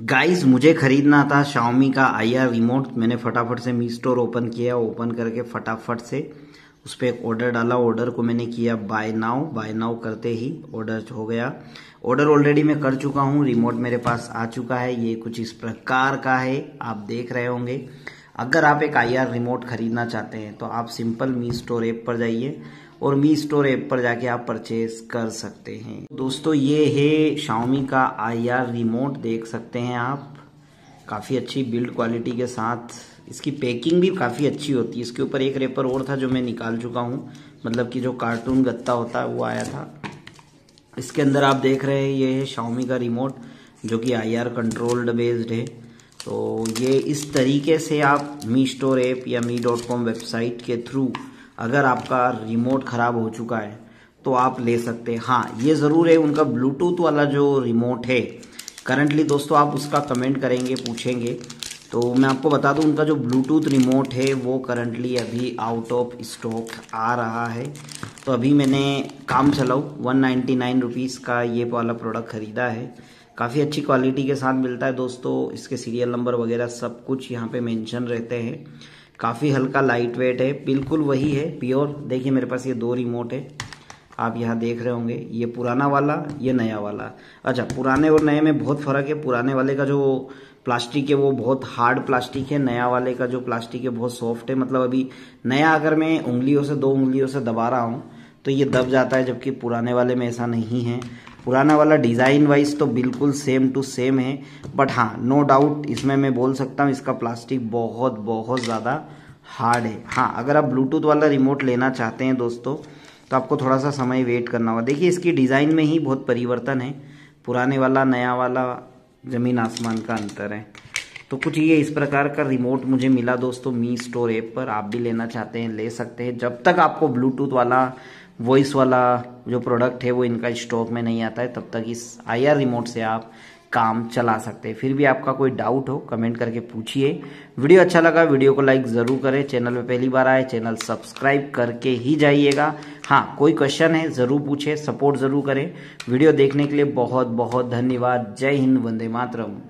Guys मुझे खरीदना था शाओमी का आई आर रिमोट मैंने फटाफट से मी स्टोर ओपन किया ओपन करके फटाफट से उस पर एक ऑर्डर डाला। ऑर्डर को मैंने किया बाय नाउ बाय नाउ करते ही ऑर्डर हो गया। ऑर्डर ऑलरेडी मैं कर चुका हूँ। रिमोट मेरे पास आ चुका है। ये कुछ इस प्रकार का है। आप देख रहे होंगे। अगर आप एक आई आर रिमोट खरीदना चाहते हैं तो आप सिंपल मी स्टोर ऐप पर जाइए। और मी स्टोर ऐप पर जाके आप परचेज कर सकते हैं। दोस्तों, ये है शाओमी का आई आर रिमोट देख सकते हैं आप। काफ़ी अच्छी बिल्ड क्वालिटी के साथ। इसकी पैकिंग भी काफ़ी अच्छी होती है। इसके ऊपर एक रेपर और था जो मैं निकाल चुका हूँ। मतलब कि जो कार्टून गत्ता होता है, वो आया था। इसके अंदर आप देख रहे हैं, ये है शाओमी का रिमोट जो कि आई आर कंट्रोल्ड बेस्ड है। तो ये इस तरीके से आप मी स्टोर ऐप या मी डॉट कॉम वेबसाइट के थ्रू अगर आपका रिमोट ख़राब हो चुका है तो आप ले सकते हैं। हाँ ये ज़रूर है, उनका ब्लूटूथ वाला जो रिमोट है। करंटली दोस्तों, आप उसका कमेंट करेंगे, पूछेंगे। तो मैं आपको बता दूँ, उनका जो ब्लूटूथ रिमोट है, वो करंटली अभी आउट ऑफ़ स्टॉक आ रहा है। तो अभी मैंने काम चलाऊ वन नाइन्टी नाइन रुपीज़ का ये वाला प्रोडक्ट ख़रीदा है। काफ़ी अच्छी क्वालिटी के साथ मिलता है दोस्तों, इसके सीरियल नंबर वगैरह सब कुछ यहाँ पे मेंशन रहते हैं। काफ़ी हल्का लाइट वेट है, बिल्कुल वही है प्योर देखिए मेरे पास ये दो रिमोट है, आप यहाँ देख रहे होंगे, ये पुराना वाला, ये नया वाला। अच्छा पुराने और नए में बहुत फ़र्क है, पुराने वाले का जो प्लास्टिक है, वो बहुत हार्ड प्लास्टिक है, नया वाले का जो प्लास्टिक है, बहुत सॉफ्ट है। मतलब अभी नया अगर मैं उंगलियों से, दो उंगलियों से दबा रहा हूँ तो ये दब जाता है, जबकि पुराने वाले में ऐसा नहीं है। पुराना वाला डिज़ाइन वाइज तो बिल्कुल सेम टू सेम है बट हाँ नो डाउट इसमें मैं बोल सकता हूँ इसका प्लास्टिक बहुत बहुत ज़्यादा हार्ड है। हाँ अगर आप ब्लूटूथ वाला रिमोट लेना चाहते हैं दोस्तों तो आपको थोड़ा सा समय वेट करना होगा। देखिए, इसकी डिज़ाइन में ही बहुत परिवर्तन है। पुराने वाला, नया वाला ज़मीन आसमान का अंतर है। तो कुछ ये इस प्रकार का रिमोट मुझे मिला दोस्तों, मी स्टोर ऐप पर। आप भी लेना चाहते हैं, ले सकते हैं। जब तक आपको ब्लूटूथ वाला वॉइस वाला जो प्रोडक्ट है वो इनका स्टॉक में नहीं आता है, तब तक इस आईआर रिमोट से आप काम चला सकते हैं। फिर भी आपका कोई डाउट हो कमेंट करके पूछिए। वीडियो अच्छा लगा, वीडियो को लाइक ज़रूर करें। चैनल पे पहली बार आए चैनल सब्सक्राइब करके ही जाइएगा। हाँ कोई क्वेश्चन है, ज़रूर पूछे सपोर्ट ज़रूर करें। वीडियो देखने के लिए बहुत बहुत धन्यवाद। जय हिंद, वंदे मातरम।